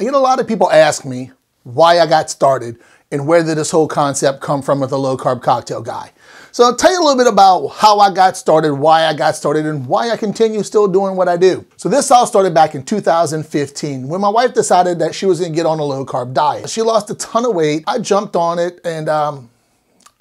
I get a lot of people ask me why I got started and where did this whole concept come from with the low carb cocktail guy. So I'll tell you a little bit about how I got started, why I got started, and why I continue still doing what I do. So this all started back in 2015 when my wife decided that she was gonna get on a low carb diet. She lost a ton of weight. I jumped on it and um,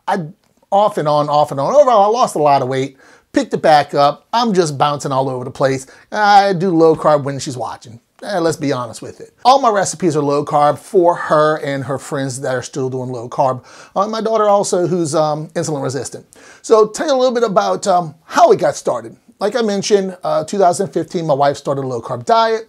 I off and on, off and on. Overall, I lost a lot of weight, picked it back up. I'm just bouncing all over the place. I do low carb when she's watching. Eh, let's be honest with it. All my recipes are low carb for her and her friends that are still doing low carb. Uh, my daughter also who's um, insulin resistant. So tell you a little bit about um, how we got started. Like I mentioned, uh, 2015, my wife started a low carb diet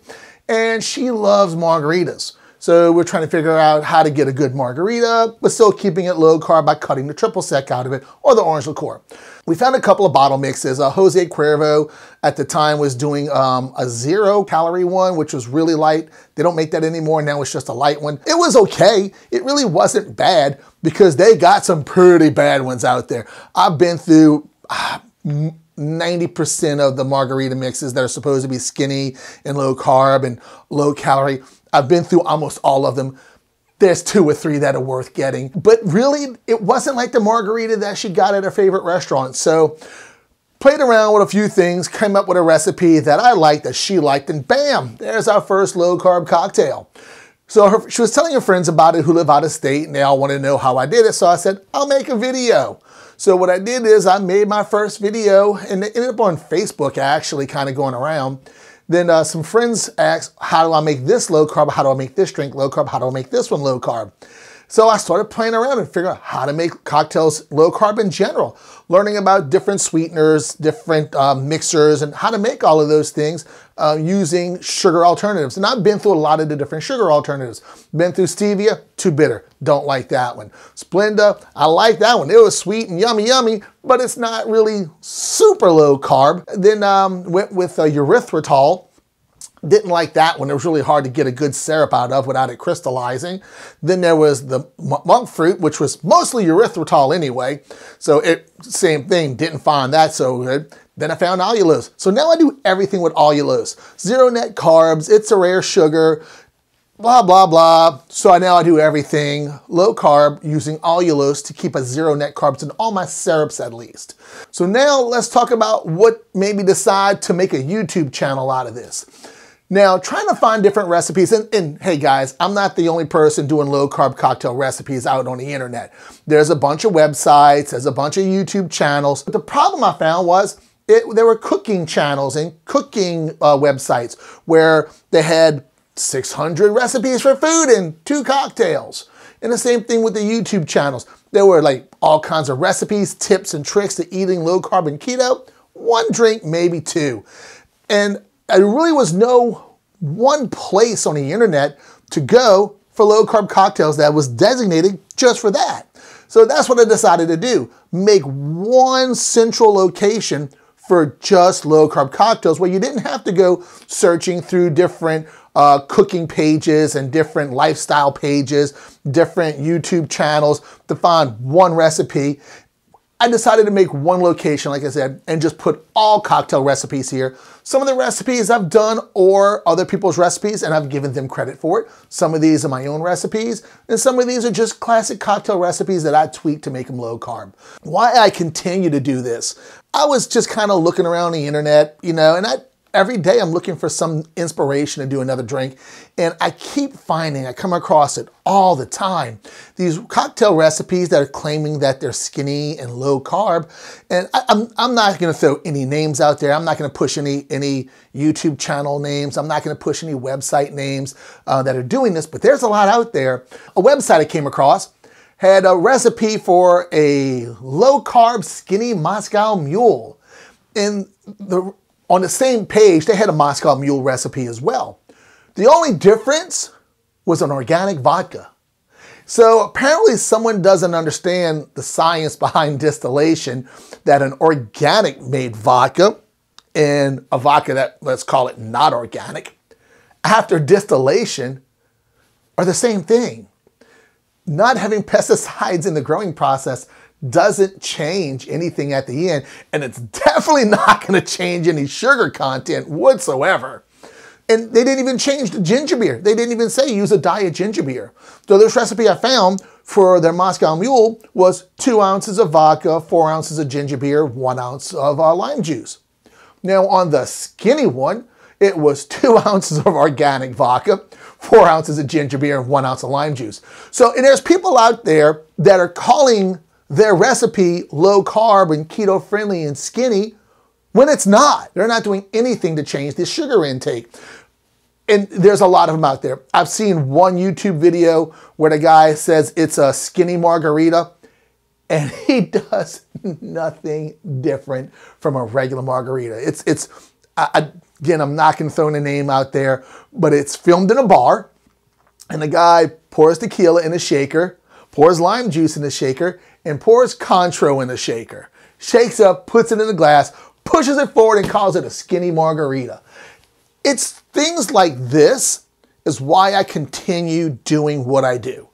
and she loves margaritas. So we're trying to figure out how to get a good margarita, but still keeping it low carb by cutting the triple sec out of it or the orange liqueur. We found a couple of bottle mixes. Uh, Jose Cuervo at the time was doing um, a zero calorie one, which was really light. They don't make that anymore. Now it's just a light one. It was okay. It really wasn't bad because they got some pretty bad ones out there. I've been through 90% of the margarita mixes that are supposed to be skinny and low carb and low calorie. I've been through almost all of them. There's two or three that are worth getting. But really, it wasn't like the margarita that she got at her favorite restaurant. So played around with a few things, came up with a recipe that I liked, that she liked, and bam, there's our first low carb cocktail. So her, she was telling her friends about it who live out of state and they all wanted to know how I did it. So I said, I'll make a video. So what I did is I made my first video and it ended up on Facebook actually kind of going around. Then uh, some friends asked, how do I make this low carb? How do I make this drink low carb? How do I make this one low carb? So I started playing around and figuring out how to make cocktails low carb in general, learning about different sweeteners, different um, mixers, and how to make all of those things uh, using sugar alternatives. And I've been through a lot of the different sugar alternatives. Been through stevia, too bitter, don't like that one. Splenda, I like that one. It was sweet and yummy, yummy, but it's not really super low carb. Then um, went with uh, erythritol, didn't like that one. It was really hard to get a good syrup out of without it crystallizing. Then there was the monk fruit, which was mostly erythritol anyway. So it same thing, didn't find that so good. Then I found allulose. So now I do everything with allulose. Zero net carbs, it's a rare sugar, blah, blah, blah. So now I do everything low carb using allulose to keep a zero net carbs in all my syrups at least. So now let's talk about what made me decide to make a YouTube channel out of this. Now, trying to find different recipes, and, and, hey guys, I'm not the only person doing low carb cocktail recipes out on the internet. There's a bunch of websites, there's a bunch of YouTube channels. But the problem I found was it, there were cooking channels and cooking uh, websites where they had 600 recipes for food and two cocktails. And the same thing with the YouTube channels. There were like all kinds of recipes, tips, and tricks to eating low carb and keto. One drink, maybe two. And there really was no one place on the internet to go for low carb cocktails that was designated just for that. So that's what I decided to do. Make one central location for just low carb cocktails where you didn't have to go searching through different uh, cooking pages and different lifestyle pages, different YouTube channels to find one recipe. I decided to make one location, like I said, and just put all cocktail recipes here. Some of the recipes I've done or other people's recipes, and I've given them credit for it. Some of these are my own recipes, and some of these are just classic cocktail recipes that I tweak to make them low carb. Why I continue to do this, I was just kind of looking around the internet, you know, and I every day I'm looking for some inspiration to do another drink. And I keep finding, I come across it all the time, these cocktail recipes that are claiming that they're skinny and low carb. And I, am I'm, I'm not gonna throw any names out there. I'm not gonna push any, any YouTube channel names. I'm not gonna push any website names uh, that are doing this, but there's a lot out there. A website I came across had a recipe for a low carb skinny Moscow mule. And the on the same page, they had a Moscow Mule recipe as well. The only difference was an organic vodka. So apparently someone doesn't understand the science behind distillation that an organic made vodka and a vodka that, let's call it not organic, after distillation are the same thing. Not having pesticides in the growing process doesn't change anything at the end, and it's definitely not going to change any sugar content whatsoever. And they didn't even change the ginger beer. They didn't even say use a diet ginger beer. So this recipe I found for their Moscow Mule was two ounces of vodka, four ounces of ginger beer, one ounce of uh, lime juice. Now on the skinny one, it was two ounces of organic vodka, four ounces of ginger beer, and one ounce of lime juice. So and there's people out there that are calling their recipe low carb and keto friendly and skinny when it's not. They're not doing anything to change the sugar intake. And there's a lot of them out there. I've seen one YouTube video where the guy says it's a skinny margarita and he does nothing different from a regular margarita. It's, it's I, again, I'm not going to throw a name out there, but it's filmed in a bar and the guy pours tequila in a shaker, pours lime juice in the shaker, and pours Cointreau in the shaker. Shakes up, puts it in the glass, pushes it forward and calls it a skinny margarita. It's things like this is why I continue doing what I do.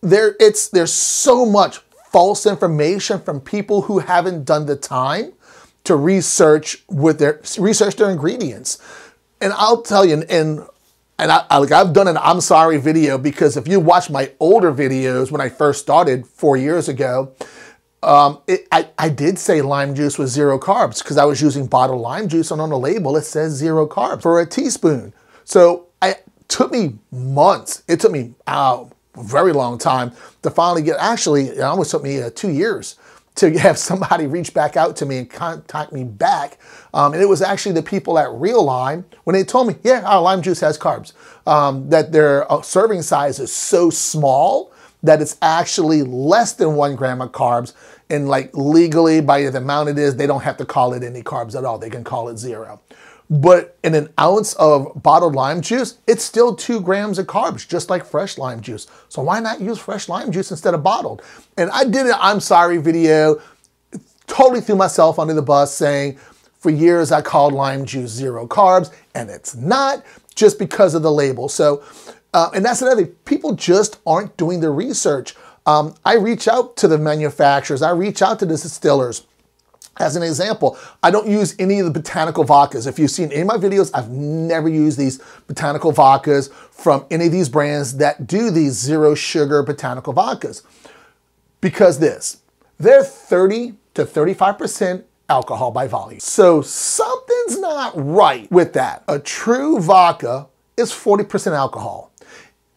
There, it's, there's so much false information from people who haven't done the time to research with their research their ingredients. And I'll tell you, and and I, like I've done an I'm sorry video because if you watch my older videos when I first started four years ago, um, it, I, I did say lime juice was zero carbs because I was using bottled lime juice and on the label it says zero carbs for a teaspoon. So I, it took me months. It took me uh, a very long time to finally get, actually it almost took me uh, two years to have somebody reach back out to me and contact me back. Um, and it was actually the people at ReaLime when they told me, yeah, our lime juice has carbs, um, that their uh, serving size is so small that it's actually less than one gram of carbs. And like legally, by the amount it is, they don't have to call it any carbs at all. They can call it zero. But in an ounce of bottled lime juice, it's still two grams of carbs, just like fresh lime juice. So why not use fresh lime juice instead of bottled? And I did an I'm sorry video, totally threw myself under the bus saying, for years I called lime juice zero carbs, and it's not just because of the label. So uh, and that's another thing. People just aren't doing the research. Um, I reach out to the manufacturers. I reach out to the distillers. As an example, I don't use any of the botanical vodkas. If you've seen any of my videos, I've never used these botanical vodkas from any of these brands that do these zero sugar botanical vodkas. Because this, they're 30 to 35% alcohol by volume. So something's not right with that. A true vodka is 40% alcohol.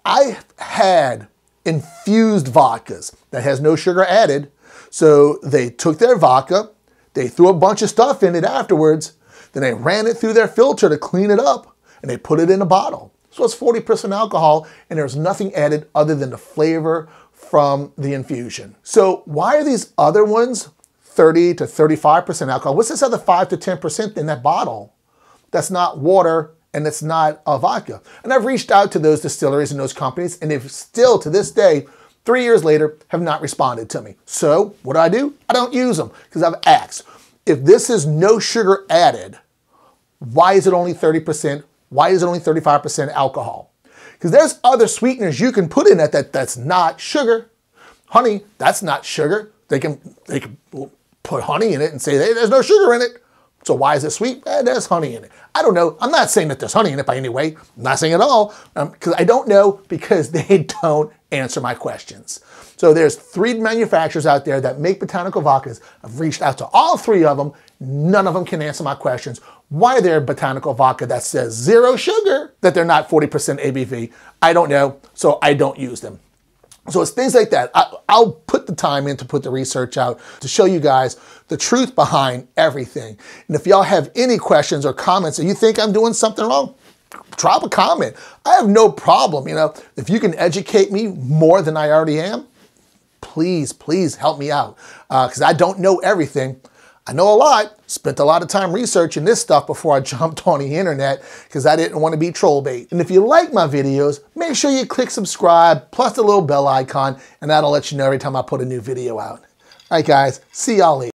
I've had infused vodkas that has no sugar added. So they took their vodka, they threw a bunch of stuff in it afterwards, then they ran it through their filter to clean it up, and they put it in a bottle. So it's 40% alcohol, and there's nothing added other than the flavor from the infusion. So why are these other ones 30 to 35% alcohol? What's this other 5 to 10% in that bottle? That's not water and it's not a vodka. And I've reached out to those distilleries and those companies, and they've still, to this day, three years later, have not responded to me. So what do I do? I don't use them because I've asked, if this is no sugar added, why is it only 30%? Why is it only 35% alcohol? Because there's other sweeteners you can put in it that that's not sugar. Honey, that's not sugar. They can, they can put honey in it and say, hey, there's no sugar in it. So why is it sweet? Eh, there's honey in it. I don't know. I'm not saying that there's honey in it by any way. I'm not saying at all because um, I don't know because they don't answer my questions. So there's three manufacturers out there that make botanical vodkas. I've reached out to all three of them. None of them can answer my questions. Why they're botanical vodka that says zero sugar, that they're not 40% ABV, I don't know. So I don't use them. So it's things like that. I, will put the time in to put the research out to show you guys the truth behind everything. And if y'all have any questions or comments and you think I'm doing something wrong, drop a comment. I have no problem. You know, if you can educate me more than I already am, please, please help me out because uh, I don't know everything. I know a lot, spent a lot of time researching this stuff before I jumped on the internet because I didn't want to be troll bait. And if you like my videos, make sure you click subscribe plus the little bell icon and that'll let you know every time I put a new video out. All right guys, see y'all later.